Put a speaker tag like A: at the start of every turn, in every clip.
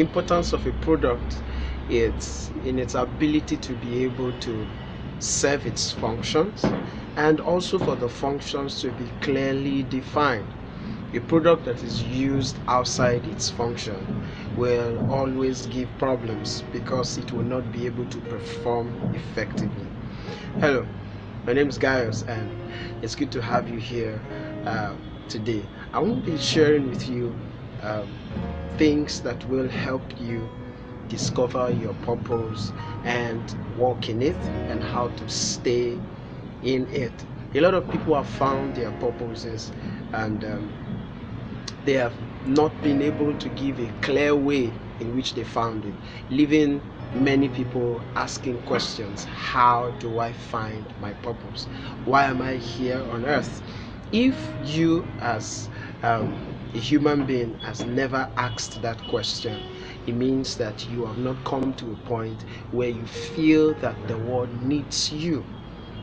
A: the importance of a product is in its ability to be able to serve its functions and also for the functions to be clearly defined. A product that is used outside its function will always give problems because it will not be able to perform effectively. Hello, my name is Gaius and it's good to have you here uh, today. I will be sharing with you um, things that will help you discover your purpose and walk in it and how to stay in it. A lot of people have found their purposes and um, they have not been able to give a clear way in which they found it, leaving many people asking questions How do I find my purpose? Why am I here on earth? If you, as um, a human being, has never asked that question, it means that you have not come to a point where you feel that the world needs you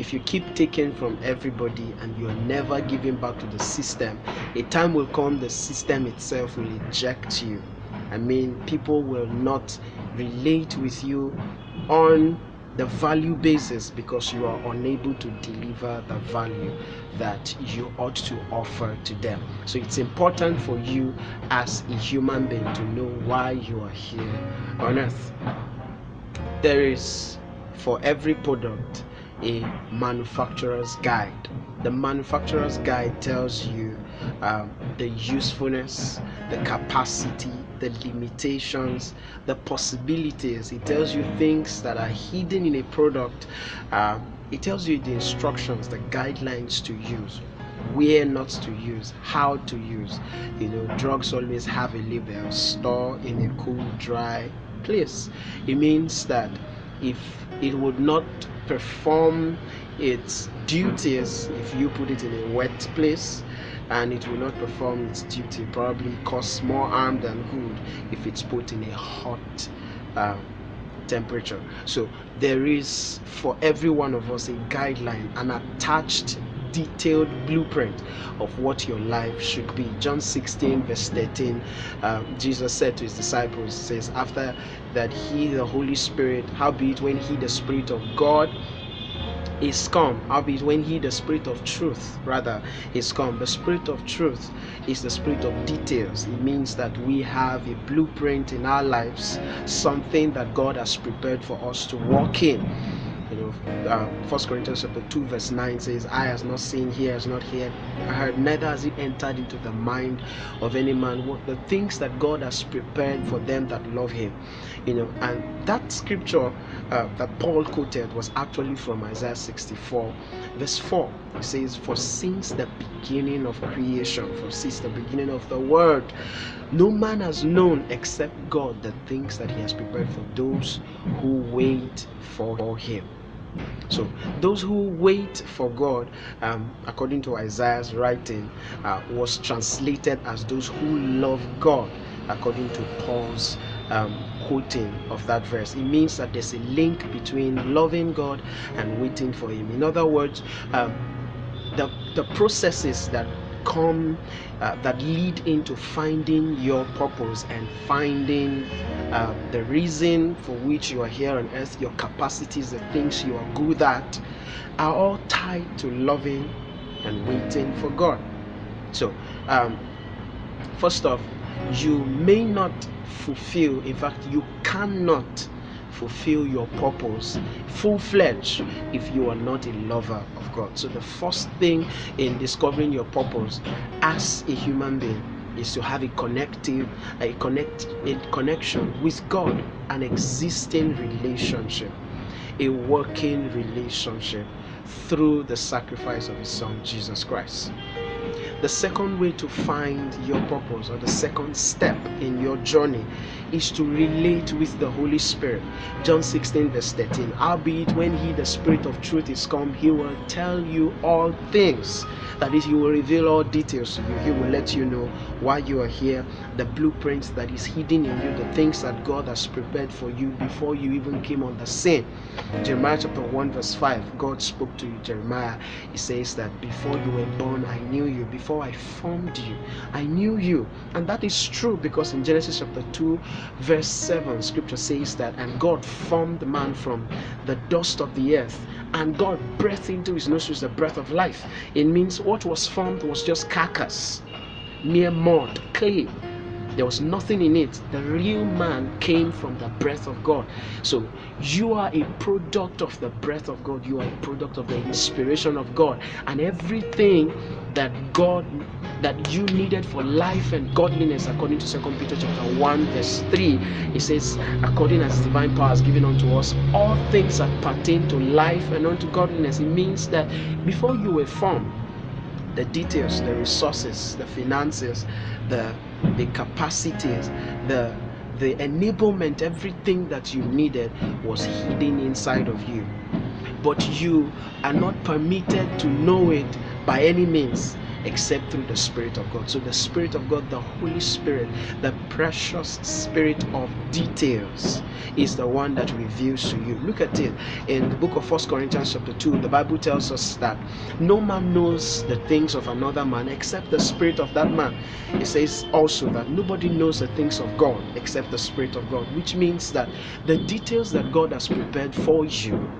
A: if you keep taking from everybody and you're never giving back to the system, a time will come the system itself will eject you. I mean, people will not relate with you on the value basis because you are unable to deliver the value that you ought to offer to them. So it's important for you as a human being to know why you are here on earth. There is for every product a manufacturer's guide. The manufacturer's guide tells you um, the usefulness, the capacity, the limitations, the possibilities. It tells you things that are hidden in a product. Um, it tells you the instructions, the guidelines to use where not to use, how to use. You know, drugs always have a label, store in a cool, dry place. It means that if it would not perform its duties if you put it in a wet place and it will not perform its duty probably cause more harm than good if it's put in a hot um, temperature. So there is for every one of us a guideline an attached detailed blueprint of what your life should be. John 16, verse 13, uh, Jesus said to his disciples, says, After that, He, the Holy Spirit, howbeit when He, the Spirit of God, is come, howbeit when he, the spirit of truth, rather, is come. The spirit of truth is the spirit of details. It means that we have a blueprint in our lives, something that God has prepared for us to walk in you know, uh, First Corinthians chapter two verse nine says, "Eye has not seen, ear has not heard, neither has it entered into the mind of any man what the things that God has prepared for them that love Him." You know, and that scripture uh, that Paul quoted was actually from Isaiah 64, verse 4. It says, "For since the beginning of creation, for since the beginning of the world, no man has known except God the things that He has prepared for those who wait for Him." So, those who wait for God, um, according to Isaiah's writing, uh, was translated as those who love God, according to Paul's um, quoting of that verse. It means that there's a link between loving God and waiting for Him. In other words, um, the, the processes that come uh, that lead into finding your purpose and finding uh, the reason for which you are here on earth, your capacities, the things you are good at, are all tied to loving and waiting for God. So, um, first off, you may not fulfill, in fact, you cannot fulfill your purpose full fledged if you are not a lover of God. So, the first thing in discovering your purpose as a human being is to have a connective, a connect, a connection with God, an existing relationship, a working relationship through the sacrifice of His Son Jesus Christ. The second way to find your purpose, or the second step in your journey, is to relate with the Holy Spirit. John 16, verse 13. Albeit when He, the Spirit of truth, is come, He will tell you all things. That is, He will reveal all details to you. He will let you know why you are here, the blueprints that is hidden in you, the things that God has prepared for you before you even came on the scene. Jeremiah chapter 1, verse 5. God spoke to you, Jeremiah. He says that before you were born, I knew you. Before before I formed you. I knew you. And that is true because in Genesis chapter 2, verse 7, scripture says that, and God formed man from the dust of the earth, and God breathed into his nostrils the breath of life. It means what was formed was just carcass, mere mud, clay there was nothing in it. The real man came from the breath of God. So you are a product of the breath of God. You are a product of the inspiration of God. And everything that God that you needed for life and godliness according to Second Peter chapter 1 verse 3 it says according as divine power is given unto us all things that pertain to life and unto godliness it means that before you were formed the details, the resources, the finances, the the capacities, the the enablement, everything that you needed was hidden inside of you. But you are not permitted to know it by any means except through the Spirit of God. So, the Spirit of God, the Holy Spirit, the precious Spirit of details, is the one that reveals to you. Look at it in the book of First Corinthians, chapter 2. The Bible tells us that no man knows the things of another man except the Spirit of that man. It says also that nobody knows the things of God except the Spirit of God, which means that the details that God has prepared for you,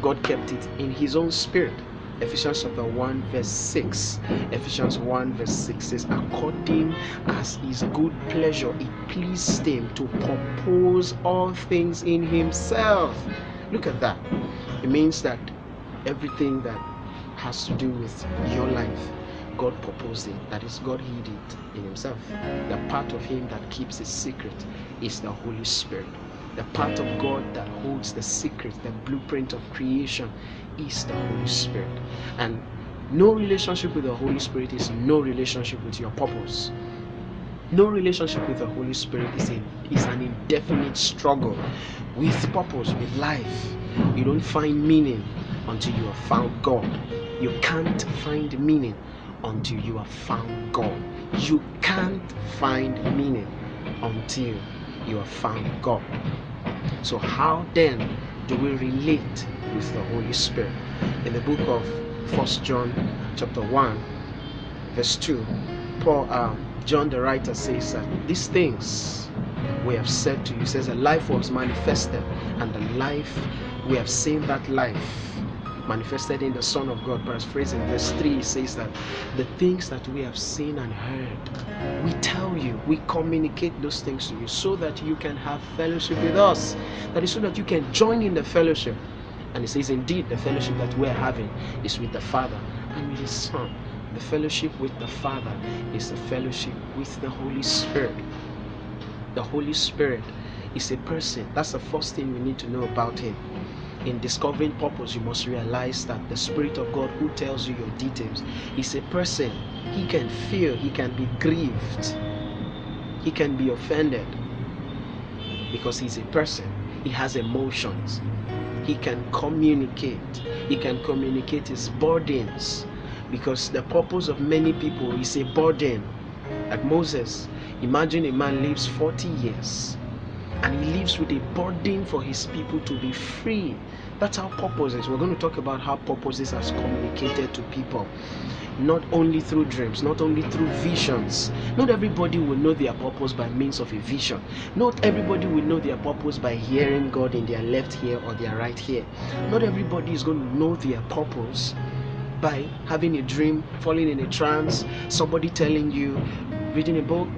A: God kept it in His own Spirit. Ephesians chapter 1, verse 6. Ephesians 1, verse 6 says, According as his good pleasure, it pleased him to propose all things in himself. Look at that. It means that everything that has to do with your life, God proposed it. That is, God hid it in himself. The part of him that keeps it secret is the Holy Spirit. The part of God that holds the secret, the blueprint of creation, is the Holy Spirit. And no relationship with the Holy Spirit is no relationship with your purpose. No relationship with the Holy Spirit is, a, is an indefinite struggle with purpose, with life. You don't find meaning until you have found God. You can't find meaning until you have found God. You can't find meaning until you have found God. So, how then do we relate with the Holy Spirit? In the book of First John, chapter 1, verse 2, Paul, uh, John the writer says that these things we have said to you, says a life was manifested, and the life we have seen that life manifested in the Son of God. Paraphrase in verse 3 he says that the things that we have seen and heard, we tell you, we communicate those things to you so that you can have fellowship with us. That is so that you can join in the fellowship. And he says, indeed, the fellowship that we're having is with the Father and with His Son. The fellowship with the Father is the fellowship with the Holy Spirit. The Holy Spirit is a person. That's the first thing we need to know about Him in discovering purpose, you must realize that the Spirit of God, who tells you your details, is a person. He can feel, he can be grieved, he can be offended because he's a person. He has emotions. He can communicate. He can communicate his burdens because the purpose of many people is a burden. Like Moses, imagine a man lives 40 years and he lives with a burden for his people to be free. That's how purpose is. We're going to talk about how purposes are communicated to people, not only through dreams, not only through visions. Not everybody will know their purpose by means of a vision. Not everybody will know their purpose by hearing God in their left ear or their right ear. Not everybody is going to know their purpose by having a dream, falling in a trance, somebody telling you, reading a book,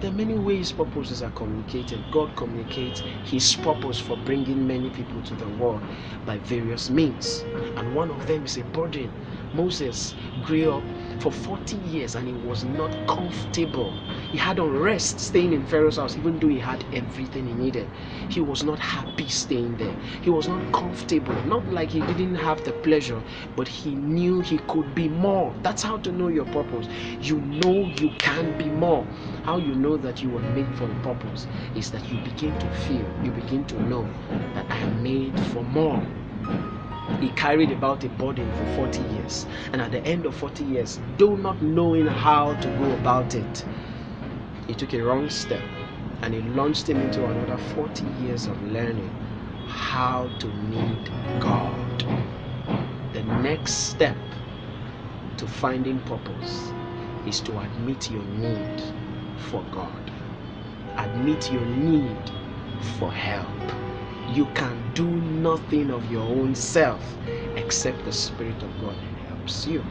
A: there are many ways purposes are communicated. God communicates His purpose for bringing many people to the world by various means, and one of them is a burden. Moses grew up for 40 years and he was not comfortable. He had unrest staying in Pharaoh's house, even though he had everything he needed. He was not happy staying there. He was not comfortable. Not like he didn't have the pleasure, but he knew he could be more. That's how to know your purpose. You know you can be more. How you know that you were made for a purpose is that you begin to feel, you begin to know that I am made for more he carried about a burden for 40 years. And at the end of 40 years, though not knowing how to go about it, he took a wrong step and it launched him into another 40 years of learning how to need God. The next step to finding purpose is to admit your need for God. Admit your need for help. You can do nothing of your own self except the Spirit of God helps you.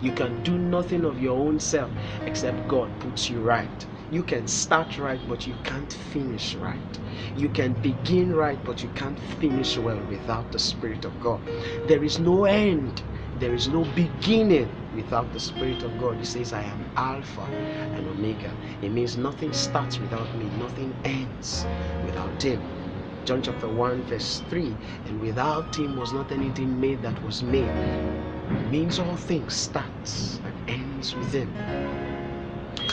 A: You can do nothing of your own self except God puts you right. You can start right, but you can't finish right. You can begin right, but you can't finish well without the Spirit of God. There is no end, there is no beginning without the Spirit of God. He says, I am Alpha and Omega. It means nothing starts without me, nothing ends without Him. John chapter 1, verse 3 And without Him was not anything made that was made. It means all things starts and ends with Him.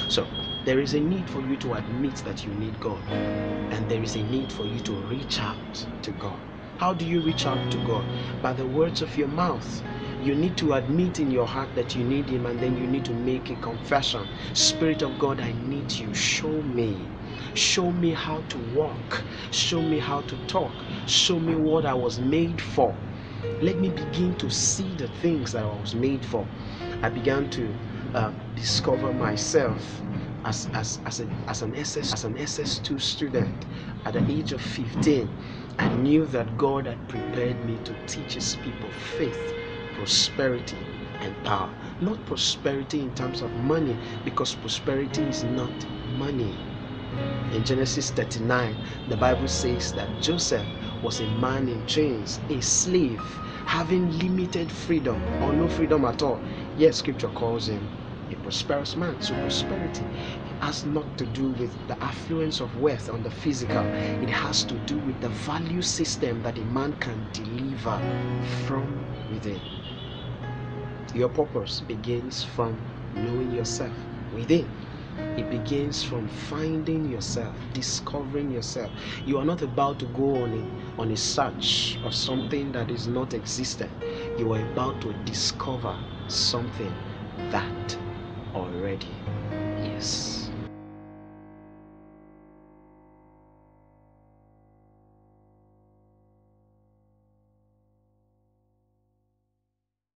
A: So, there is a need for you to admit that you need God, and there is a need for you to reach out to God. How do you reach out to God? By the words of your mouth. You need to admit in your heart that you need Him, and then you need to make a confession. Spirit of God, I need you. Show me. Show me how to walk. Show me how to talk. Show me what I was made for. Let me begin to see the things that I was made for. I began to uh, discover myself as, as, as, a, as, an SS, as an SS2 student at the age of 15. I knew that God had prepared me to teach His people faith, prosperity, and power. Not prosperity in terms of money, because prosperity is not money. In Genesis 39, the Bible says that Joseph was a man in chains, a slave, having limited freedom or no freedom at all. Yes, scripture calls him a prosperous man. So prosperity has not to do with the affluence of wealth on the physical. It has to do with the value system that a man can deliver from within. Your purpose begins from knowing yourself within. It begins from finding yourself, discovering yourself. You are not about to go on a, on a search of something that is not existent. You are about to discover something that already. Yes.